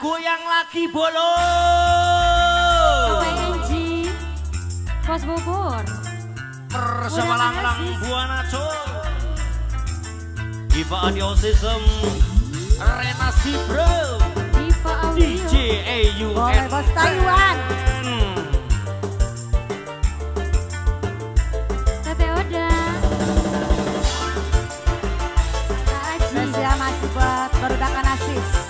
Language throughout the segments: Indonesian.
goyang lagi bolo. Enji, Pos Bogor. Bersama langlang buana Co. Diva Audio System, Rena Sibro, Diva Audio, DJ AU. Boleh Bos Taiwan. Masih buat baru akan asis.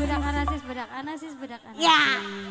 bedak anasis bedak anasis bedak anak. Ya.